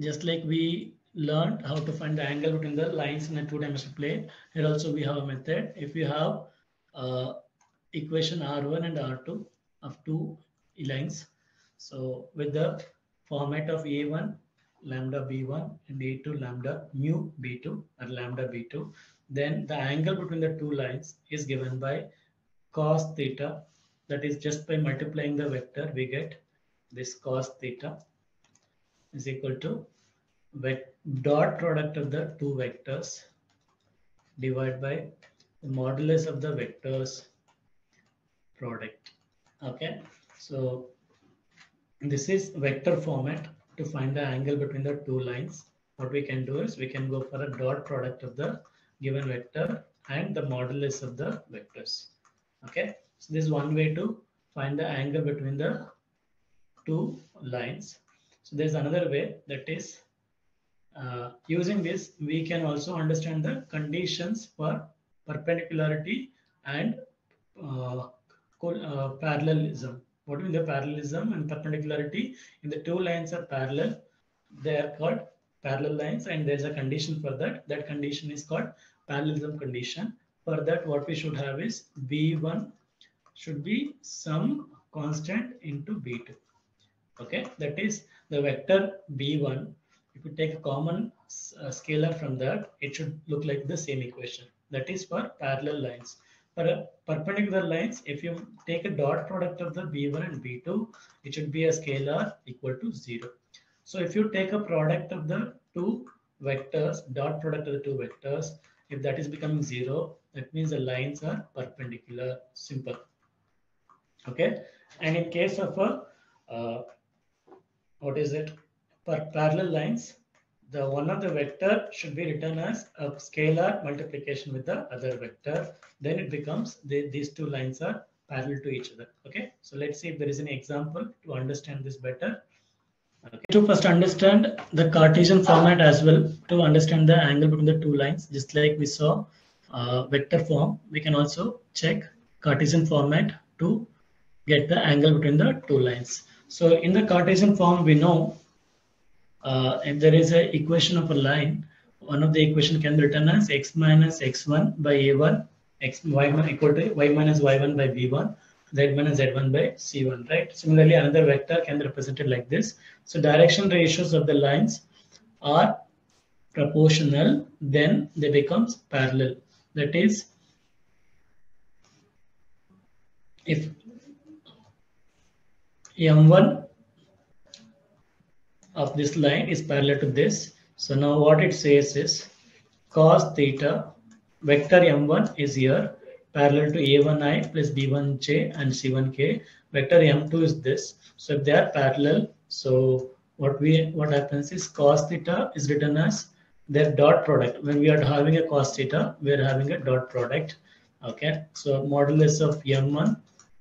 just like we learned how to find the angle between the lines in a two-dimensional plane, here also we have a method. If you have uh, equation R1 and R2 of two lines, so with the format of A1 lambda B1 and A2 lambda mu B2 or lambda B2, then the angle between the two lines is given by cos theta. That is just by multiplying the vector, we get this cos theta is equal to dot product of the two vectors divided by the modulus of the vectors product. Okay, so this is vector format to find the angle between the two lines. What we can do is we can go for a dot product of the given vector and the modulus of the vectors. Okay, so this is one way to find the angle between the two lines. So there's another way that is uh, using this, we can also understand the conditions for perpendicularity and uh, uh, parallelism. What is the parallelism and perpendicularity? If the two lines are parallel, they are called parallel lines and there's a condition for that. That condition is called parallelism condition. For that, what we should have is B1 should be some constant into B2. Okay, that is the vector B1 if you take a common uh, scalar from that, it should look like the same equation. That is for parallel lines. For perpendicular lines, if you take a dot product of the b1 and b2, it should be a scalar equal to 0. So if you take a product of the two vectors, dot product of the two vectors, if that is becoming 0, that means the lines are perpendicular, simple. Okay. And in case of a, uh, what is it? for parallel lines, the one of the vector should be written as a scalar multiplication with the other vector. Then it becomes the, these two lines are parallel to each other. Okay, so let's see if there is an example to understand this better. Okay. To first understand the Cartesian format as well, to understand the angle between the two lines, just like we saw uh, vector form, we can also check Cartesian format to get the angle between the two lines. So in the Cartesian form, we know uh, if there is an equation of a line, one of the equation can be written as x minus x1 by a1, x y equal to y minus y1 by b1, z minus z1 by c1, right? Similarly, another vector can be represented like this. So direction ratios of the lines are proportional, then they becomes parallel. That is, if m1 of this line is parallel to this. So now what it says is cos theta vector m1 is here parallel to a1i plus b1j and c1k. Vector m2 is this. So if they are parallel, so what we what happens is cos theta is written as their dot product. When we are having a cos theta, we are having a dot product. Okay, so modulus of m1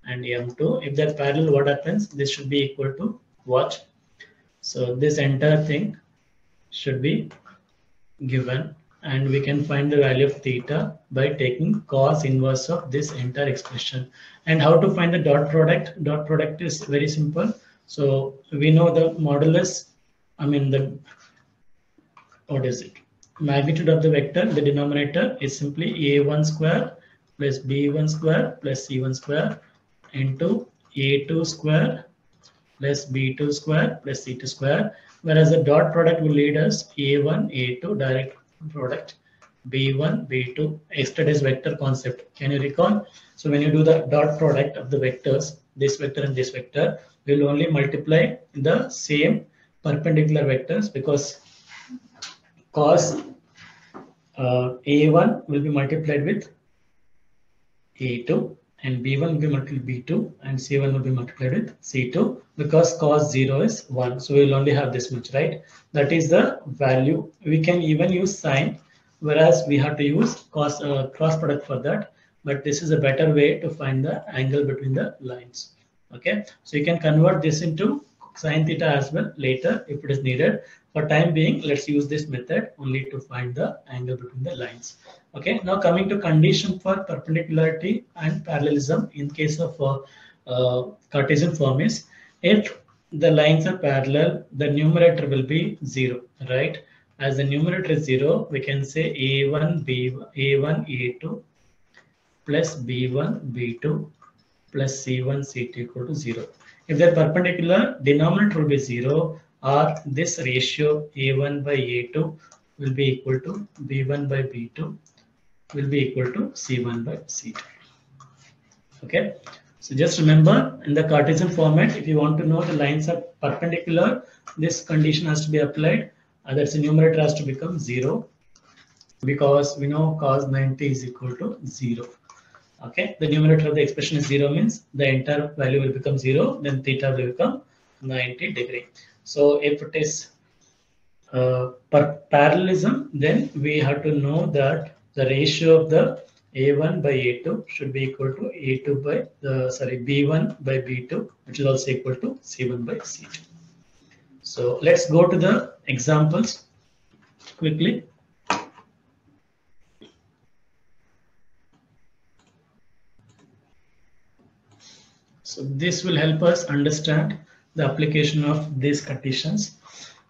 and m2. If they're parallel, what happens? This should be equal to watch so this entire thing should be given and we can find the value of theta by taking cos inverse of this entire expression. And how to find the dot product? Dot product is very simple. So we know the modulus, I mean the, what is it? Magnitude of the vector, the denominator is simply a1 square plus b1 square plus c1 square into a2 square plus b2 square plus c2 square, whereas the dot product will lead us a1, a2 direct product, b1, b2, yesterday's vector concept. Can you recall? So when you do the dot product of the vectors, this vector and this vector, will only multiply the same perpendicular vectors because cos uh, a1 will be multiplied with a2 and b1 will be multiplied with b2 and c1 will be multiplied with c2 because cos 0 is 1 so we'll only have this much right? That is the value. We can even use sine whereas we have to use cos uh, cross product for that. But this is a better way to find the angle between the lines. Okay? So you can convert this into sine theta as well later if it is needed for time being let's use this method only to find the angle between the lines Okay, now coming to condition for perpendicularity and parallelism in case of uh, uh, Cartesian form is if the lines are parallel, the numerator will be zero, right? As the numerator is zero, we can say A1, B1, A1, A2 plus B1, B2 plus C1, C2 equal to zero. If they're perpendicular, denominator will be zero or this ratio A1 by A2 will be equal to B1 by B2 will be equal to C1 by C2. Okay, so just remember in the Cartesian format, if you want to know the lines are perpendicular, this condition has to be applied. And that's the numerator has to become zero because we know cos 90 is equal to zero. Okay, the numerator of the expression is zero means the entire value will become zero, then theta will become 90 degree. So if it is uh, per parallelism, then we have to know that the ratio of the a1 by a2 should be equal to a2 by the sorry b1 by b2 which is also equal to c1 by c2 so let's go to the examples quickly so this will help us understand the application of these conditions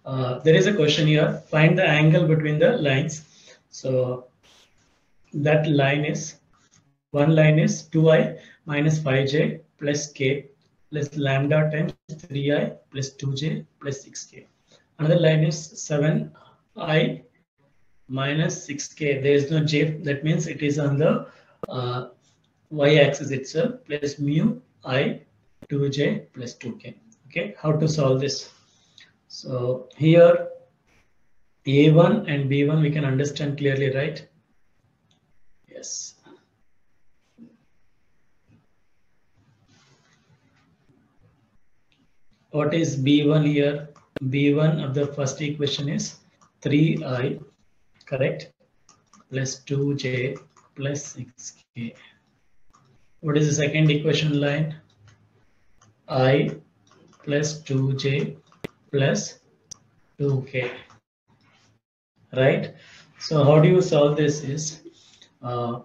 uh, there is a question here find the angle between the lines so that line is one line is 2i minus 5j plus k plus lambda times 3i plus 2j plus 6k. Another line is 7i minus 6k. There is no j. That means it is on the uh, y-axis itself plus mu i 2j plus 2k. Okay, how to solve this? So here a1 and b1 we can understand clearly, right? Yes. What is B1 here? B1 of the first equation is 3i, correct? Plus 2j plus 6k. What is the second equation line? i plus 2j plus 2k. Right? So how do you solve this is uh,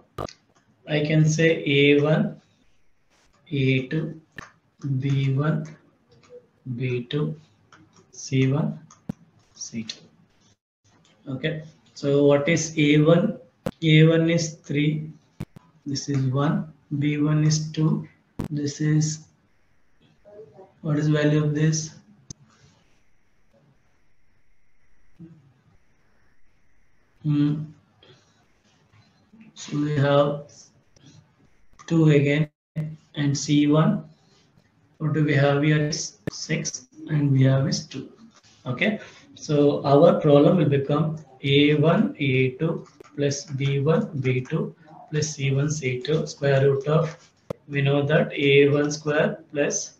I can say A1, A2, B1, B2, C1, C2. Okay, so what is A1? A1 is 3, this is 1, B1 is 2, this is, what is value of this? Hmm. So we have 2 again and C1. What do we have here is 6 and we have is 2. Okay. So our problem will become A1, A2 plus B1, B2 plus C1, C2 square root of, we know that A1 square plus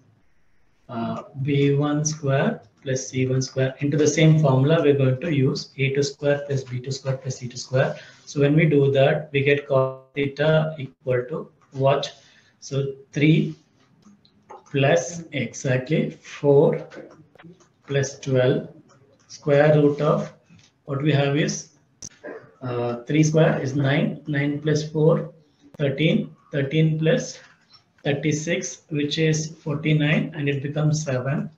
uh, B1 square plus C1 square into the same formula we're going to use A2 square plus B2 square plus C2 square so when we do that, we get cos theta equal to what? So 3 plus exactly 4 plus 12 square root of what we have is uh, 3 square is 9, 9 plus 4, 13, 13 plus 36, which is 49, and it becomes 7.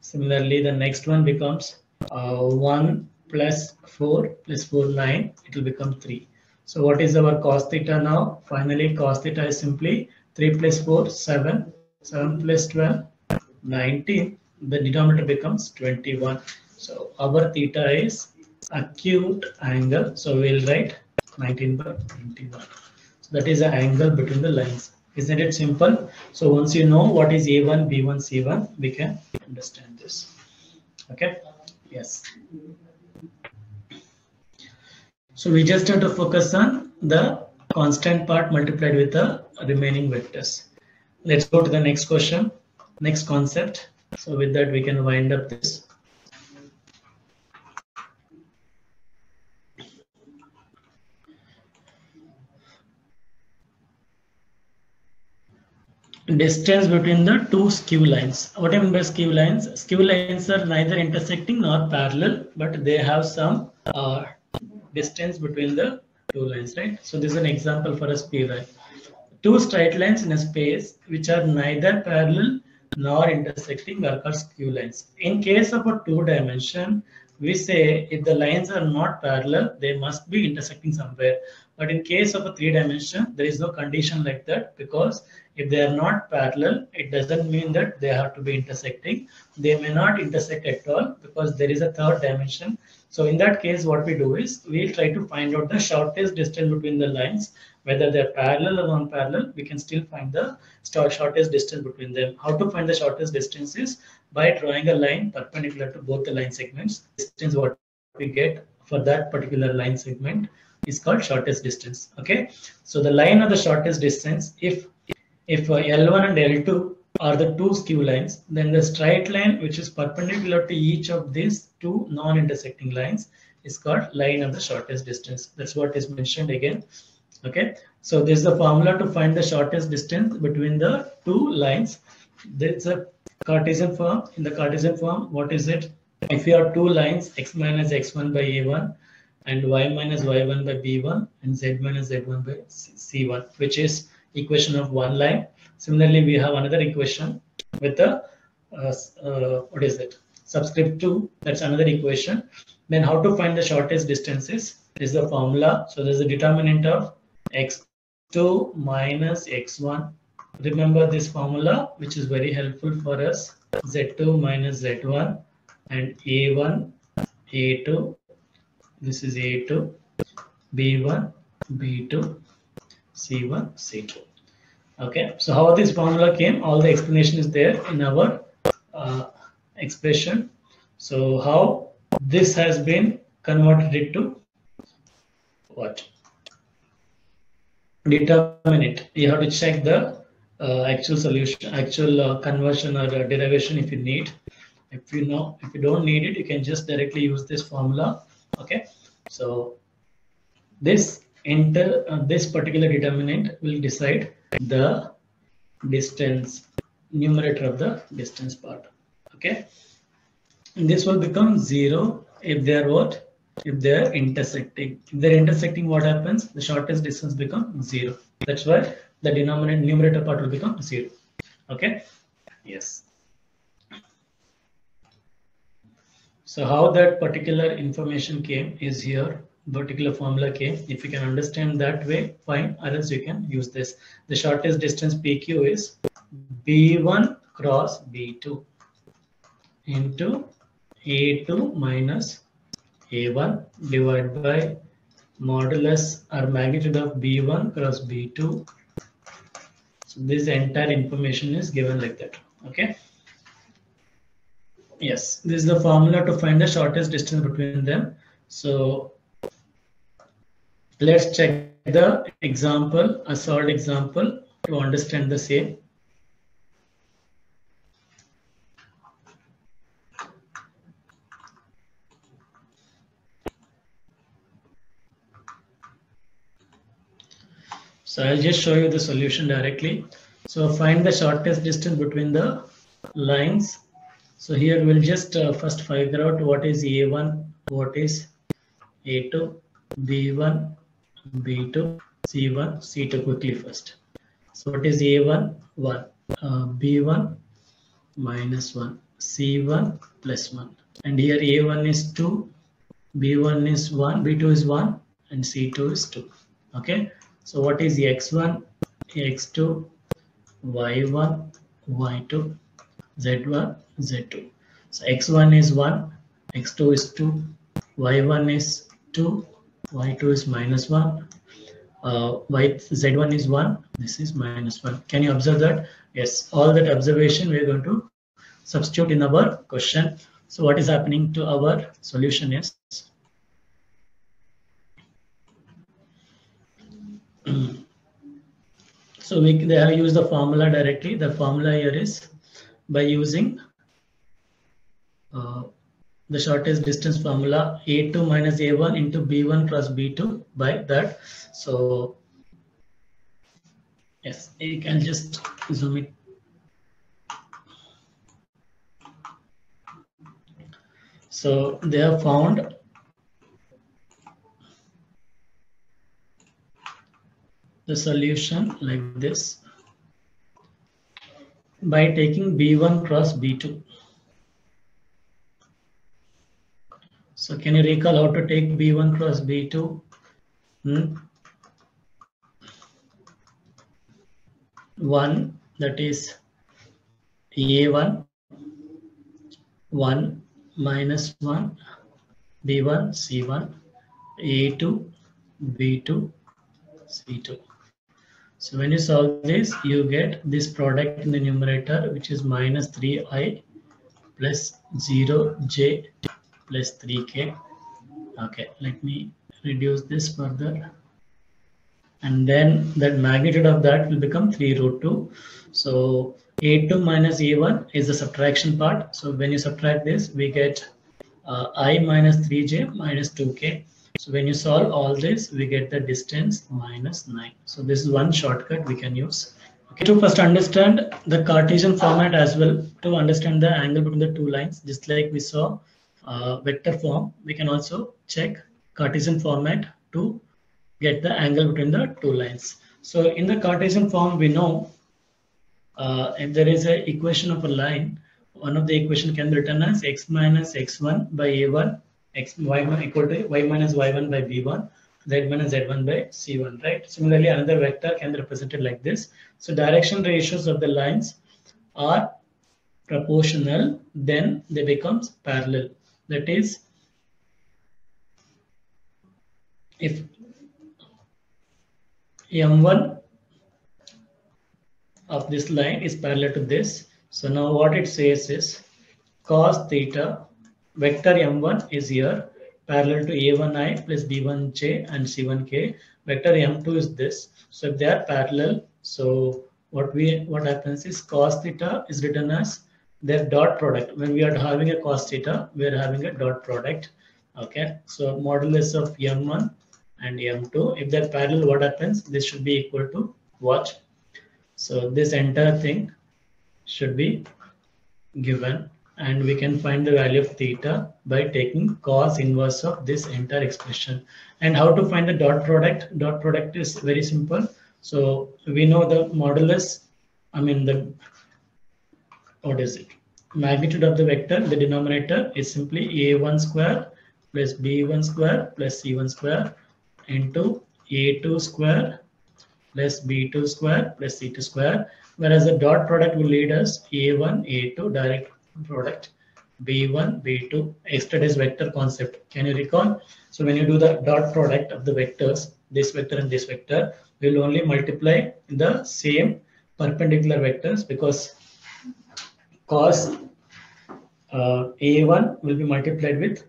Similarly, the next one becomes uh, 1 plus 4 plus 4 9 it will become 3 so what is our cos theta now? Finally cos theta is simply 3 plus 4 7 7 plus 12 19 the denominator becomes 21 so our theta is acute angle. So we'll write 19 by 21 so that is the angle between the lines. Isn't it simple? So once you know what is a1 b1 c1 we can understand this. Okay? Yes. So we just have to focus on the constant part multiplied with the remaining vectors. Let's go to the next question, next concept. So with that, we can wind up this. Distance between the two skew lines. What I mean by skew lines? Skew lines are neither intersecting nor parallel, but they have some uh, distance between the two lines, right? So this is an example for a sphere. Two straight lines in a space which are neither parallel nor intersecting are called skew lines. In case of a two dimension, we say if the lines are not parallel, they must be intersecting somewhere. But in case of a three dimension, there is no condition like that because if they are not parallel, it doesn't mean that they have to be intersecting. They may not intersect at all because there is a third dimension. So in that case, what we do is we try to find out the shortest distance between the lines, whether they're parallel or non-parallel, we can still find the shortest distance between them. How to find the shortest distance is by drawing a line perpendicular to both the line segments. Distance what we get for that particular line segment is called shortest distance. Okay, so the line of the shortest distance, if if uh, L1 and L2 are the two skew lines, then the straight line which is perpendicular to each of these two non-intersecting lines is called line of the shortest distance. That's what is mentioned again. Okay, so this is the formula to find the shortest distance between the two lines. There's a Cartesian form. In the Cartesian form, what is it? If you have two lines, x minus x1 by a1 and y minus y1 by b1 and z minus z1 by c1, which is equation of one line. Similarly, we have another equation with the, uh, uh, what is it? Subscript 2, that's another equation. Then how to find the shortest distances is the formula. So there's a determinant of x2 minus x1 remember this formula which is very helpful for us z2 minus z1 and a1 a2 this is a2 b1 b2 c1 c2 okay so how this formula came all the explanation is there in our uh, expression so how this has been converted into what determinant you have to check the uh, actual solution, actual uh, conversion or uh, derivation if you need. If you know, if you don't need it, you can just directly use this formula. Okay, so this enter uh, this particular determinant will decide the distance numerator of the distance part. Okay, and this will become zero if they are what if they are intersecting. If they're intersecting, what happens? The shortest distance become zero. That's why the denominator numerator part will become zero. Okay. Yes. So how that particular information came is here. Particular formula came. If you can understand that way, fine. Others you can use this. The shortest distance PQ is B1 cross B2 into A2 minus A1 divided by modulus or magnitude of B1 cross B2 So this entire information is given like that okay yes this is the formula to find the shortest distance between them so let's check the example a solved example to understand the same So I'll just show you the solution directly. So find the shortest distance between the lines. So here we'll just uh, first figure out what is A1, what is A2, B1, B2, C1, C2 quickly first. So what is A1? 1, uh, B1 minus 1, C1 plus 1. And here A1 is 2, B1 is 1, B2 is 1, and C2 is 2. Okay. So what is x1, x2, y1, y2, z1, z2. So x1 is 1, x2 is 2, y1 is 2, y2 is minus 1, uh, y, z1 is 1, this is minus 1. Can you observe that? Yes, all that observation we are going to substitute in our question. So what is happening to our solution is so we they have used the formula directly. The formula here is by using uh, the shortest distance formula a2 minus a1 into b1 plus b2 by that. So yes, you can just zoom it. So they have found the solution like this. By taking B1 cross B2. So can you recall how to take B1 cross B2? Hmm? One that is A1, 1 minus 1, B1, C1, A2, B2, C2. So when you solve this, you get this product in the numerator, which is minus 3i plus 0j plus 3k. Okay, let me reduce this further. And then the magnitude of that will become 3 root 2. So a2 minus a1 is the subtraction part. So when you subtract this, we get uh, i minus 3j minus 2k. So when you solve all this, we get the distance minus 9. So this is one shortcut we can use. Okay, to first understand the Cartesian format as well, to understand the angle between the two lines, just like we saw uh, vector form, we can also check Cartesian format to get the angle between the two lines. So in the Cartesian form, we know uh, if there is an equation of a line, one of the equation can be written as x minus x1 by a1 x y equal to y minus y1 by b1 z minus z1 by c1 right? Similarly another vector can be represented like this. So direction ratios of the lines are proportional then they becomes parallel. That is if m1 of this line is parallel to this so now what it says is cos theta vector m1 is here parallel to a1i plus b1j and c1k. Vector m2 is this. So if they are parallel, so what we what happens is cos theta is written as their dot product. When we are having a cos theta, we are having a dot product. Okay, so modulus of m1 and m2. If they're parallel, what happens? This should be equal to watch. So this entire thing should be given and we can find the value of theta by taking cos inverse of this entire expression. And how to find the dot product? Dot product is very simple. So we know the modulus, I mean the, what is it? Magnitude of the vector, the denominator is simply a1 square plus b1 square plus c1 square into a2 square plus b2 square plus c2 square. Whereas the dot product will lead us a1, a2 direct product b1 b2 extra is vector concept. Can you recall? So when you do the dot product of the vectors this vector and this vector will only multiply the same perpendicular vectors because cos uh, a1 will be multiplied with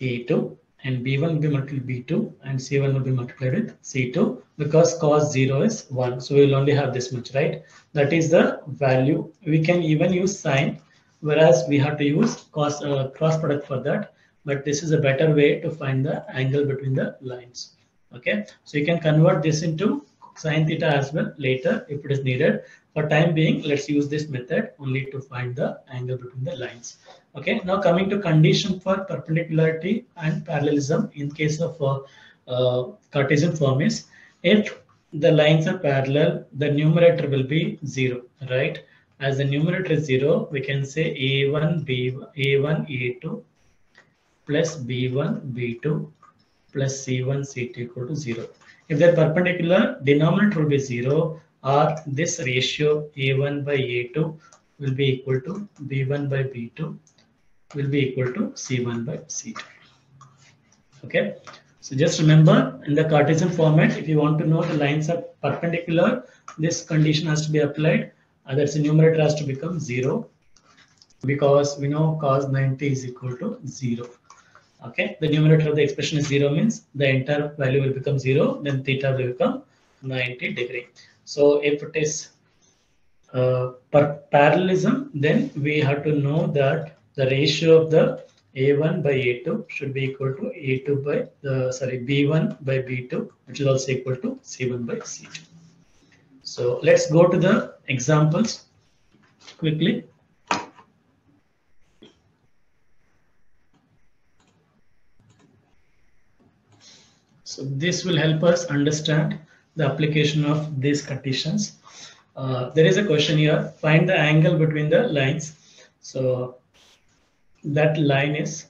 a2 and b1 will be multiplied with b2 and c1 will be multiplied with c2 because cos 0 is 1 so we will only have this much right? That is the value. We can even use sine whereas we have to use cos uh, cross product for that. But this is a better way to find the angle between the lines. Okay? So you can convert this into sine theta as well later if it is needed for time being let's use this method only to find the angle between the lines okay now coming to condition for perpendicularity and parallelism in case of uh, uh, cartesian form is if the lines are parallel, the numerator will be 0, right? As the numerator is 0, we can say a1, b, a1, a2 plus b1, b2 plus c1, c2 equal to 0. If they're perpendicular, denominator will be 0 or this ratio a1 by a2 will be equal to b1 by b2 will be equal to c1 by c2. Okay, so just remember in the Cartesian format, if you want to know the lines are perpendicular, this condition has to be applied. Uh, that's the numerator has to become zero because we know cos 90 is equal to zero. Okay, the numerator of the expression is zero means the entire value will become zero, then theta will become 90 degree. So if it is uh, per parallelism, then we have to know that the ratio of the a1 by a2 should be equal to a2 by the sorry b1 by b2 which is also equal to c1 by c2 so let's go to the examples quickly so this will help us understand the application of these conditions uh, there is a question here. Find the angle between the lines. So that line is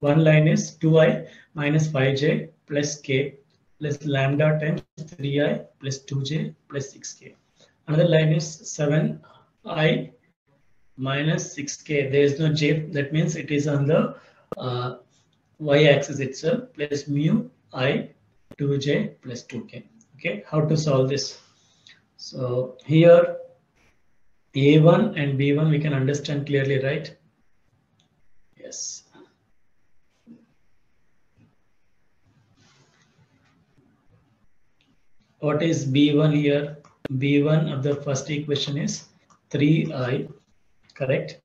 one line is 2i minus 5j plus k plus lambda times 3i plus 2j plus 6k. Another line is 7i minus 6k. There is no j. That means it is on the uh, y-axis itself plus mu i 2j plus 2k. Okay, how to solve this? So here a1 and b1 we can understand clearly, right? Yes. What is b1 here? b1 of the first equation is 3i, correct?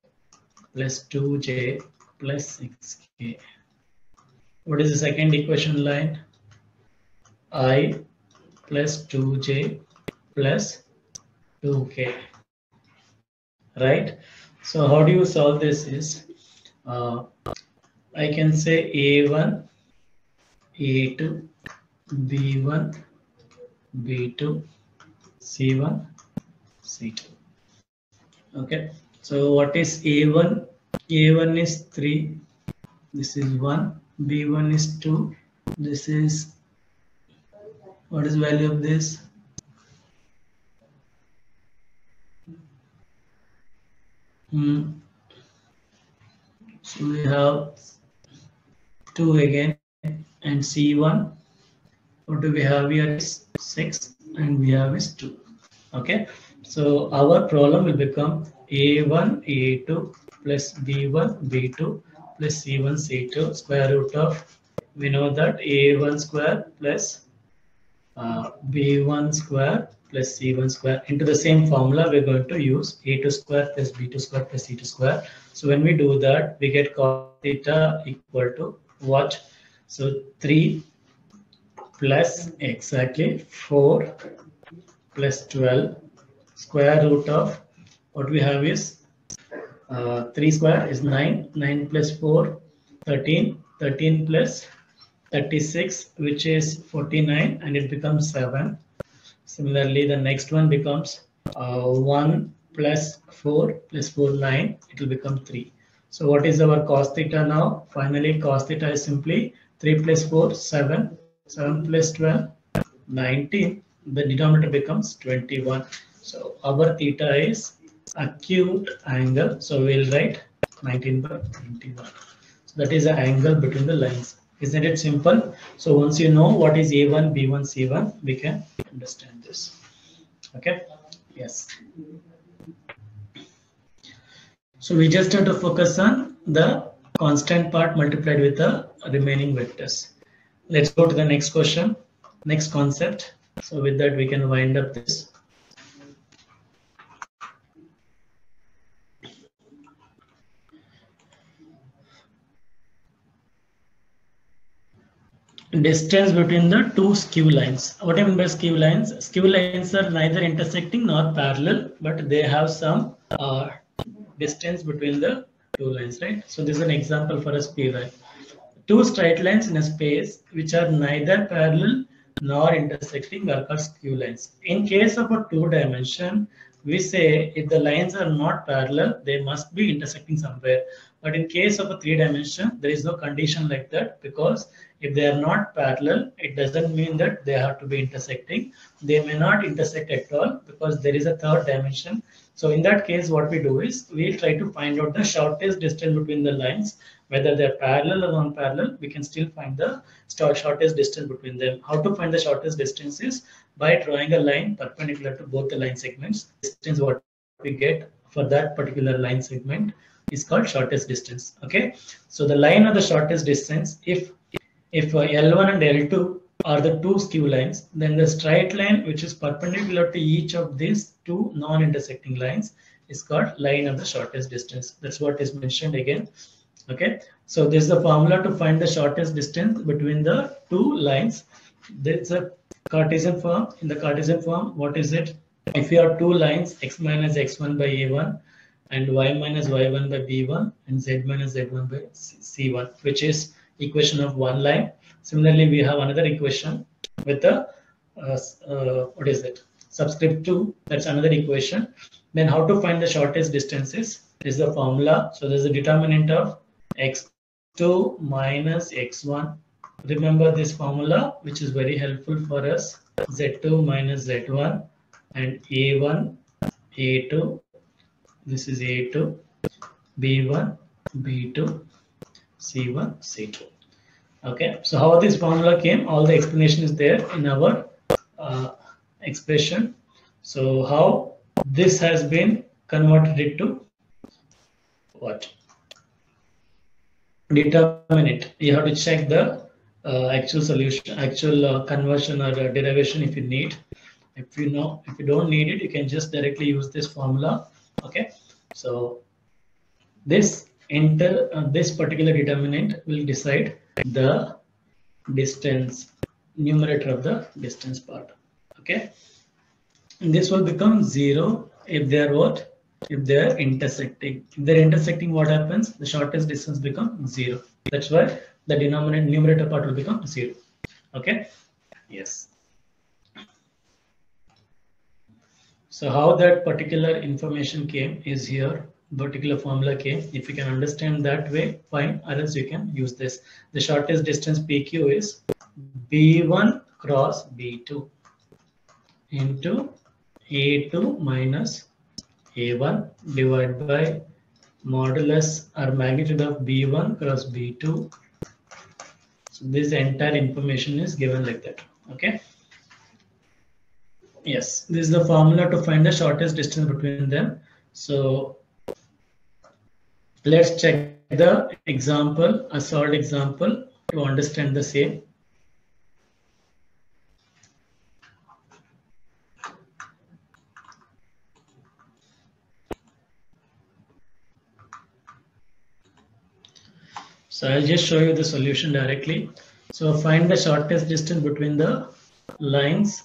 Plus 2j plus 6k. What is the second equation line? i plus 2j plus 2k. Right? So how do you solve this is, uh, I can say a1, a2, b1, b2, c1, c2. Okay. So what is a1? a1 is 3. This is 1. B1 is 2. This is what is value of this hmm. so we have 2 again and c1 what do we have here is 6 and we have is 2 okay so our problem will become a1 a2 plus b1 b2 plus c1 c2 square root of we know that a1 square plus uh, b1 square plus c1 square into the same formula we're going to use a2 square plus b2 square plus c2 square. So when we do that we get cos theta equal to what? So 3 plus exactly 4 plus 12 square root of what we have is uh, 3 square is 9 9 plus 4 13 13 plus 36 which is 49 and it becomes 7 similarly the next one becomes uh, 1 plus 4 plus 4 9 it will become 3 so what is our cos theta now? Finally cos theta is simply 3 plus 4 7 7 plus 12 19 the denominator becomes 21 so our theta is acute angle so we'll write 19 by 21 so that is the angle between the lines isn't it simple? So once you know what is A1, B1, C1, we can understand this. Okay. Yes. So we just have to focus on the constant part multiplied with the remaining vectors. Let's go to the next question, next concept. So with that, we can wind up this. Distance between the two skew lines. What I mean by skew lines? Skew lines are neither intersecting nor parallel, but they have some uh, distance between the two lines, right? So this is an example for a PY. Two straight lines in a space which are neither parallel nor intersecting are called skew lines. In case of a two dimension, we say if the lines are not parallel, they must be intersecting somewhere. But in case of a three dimension, there is no condition like that because if they are not parallel, it doesn't mean that they have to be intersecting. They may not intersect at all because there is a third dimension. So in that case, what we do is we try to find out the shortest distance between the lines, whether they're parallel or non-parallel, we can still find the shortest distance between them. How to find the shortest distance is by drawing a line perpendicular to both the line segments. Distance what we get for that particular line segment is called shortest distance. Okay, so the line of the shortest distance, if if uh, L1 and L2 are the two skew lines, then the straight line which is perpendicular to each of these two non-intersecting lines is called line of the shortest distance. That's what is mentioned again. Okay, so this is the formula to find the shortest distance between the two lines. There's a Cartesian form. In the Cartesian form, what is it? If you have two lines, x minus x1 by a1 and y minus y1 by b1 and z minus z1 by c1, which is equation of one line. Similarly, we have another equation with the uh, uh, what is it? subscript 2, that's another equation. Then how to find the shortest distances is the formula. So there's a determinant of x2 minus x1. Remember this formula, which is very helpful for us. z2 minus z1 and a1, a2. This is a2, b1, b2, c1, c2. Okay, so how this formula came, all the explanation is there in our uh, expression. So how this has been converted into what? Determinant. You have to check the uh, actual solution, actual uh, conversion or uh, derivation if you need. If you know, if you don't need it, you can just directly use this formula. Okay, so this enter uh, this particular determinant will decide the distance numerator of the distance part. Okay. And this will become zero if they are what? If they are intersecting. If they're intersecting what happens? The shortest distance becomes zero. That's why the denominator numerator part will become zero. Okay? Yes so how that particular information came is here particular formula came. If you can understand that way, fine, else you can use this. The shortest distance PQ is B1 cross B2 into A2 minus A1 divided by modulus or magnitude of B1 cross B2. So this entire information is given like that. Okay. Yes, this is the formula to find the shortest distance between them. So Let's check the example, a solved example to understand the same. So I'll just show you the solution directly. So find the shortest distance between the lines.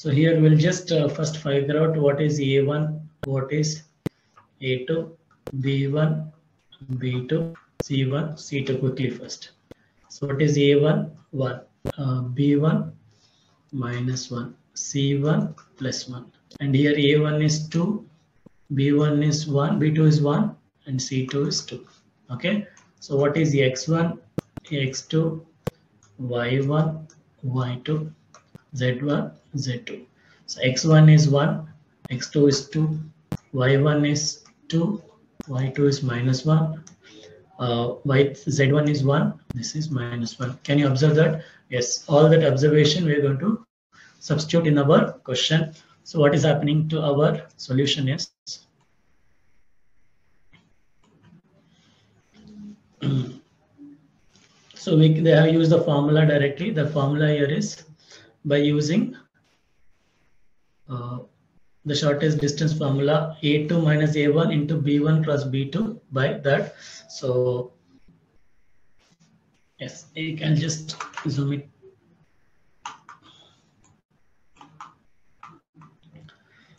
So here we'll just uh, first figure out what is A1, what is A2, B1, B2, C1, C2 quickly first. So what is A1? 1. Uh, B1 minus 1. C1 plus 1. And here A1 is 2, B1 is 1, B2 is 1, and C2 is 2. Okay. So what is the X1, X2, Y1, Y2, Z1, Z2. So X1 is 1, X2 is 2, Y1 is 2, y2 is minus 1 uh, y z1 is 1 this is minus 1 can you observe that? Yes all that observation we are going to substitute in our question. So what is happening to our solution is so we they have used the formula directly. The formula here is by using uh, the shortest distance formula a2 minus a1 into b1 plus b2 by that. So yes you can just zoom it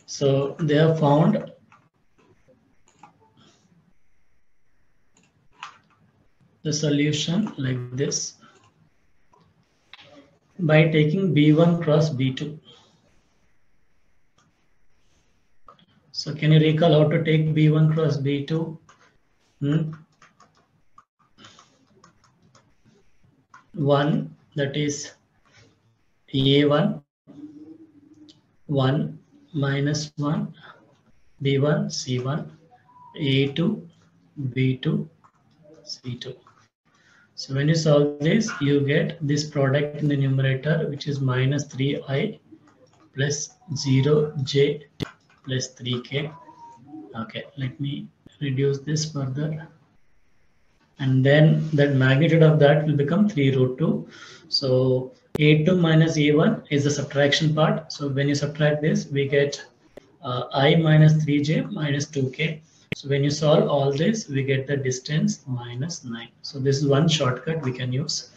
so they have found the solution like this by taking b1 cross b2 So can you recall how to take B1 cross B2? Hmm? One, that is A1, 1 minus 1, B1, C1, A2, B2, C2. So when you solve this, you get this product in the numerator, which is minus 3i plus 0j plus 3k. Okay, let me reduce this further. And then that magnitude of that will become 3 root 2. So a2 minus a1 is the subtraction part. So when you subtract this, we get uh, i minus 3j minus 2k. So when you solve all this, we get the distance minus 9. So this is one shortcut we can use.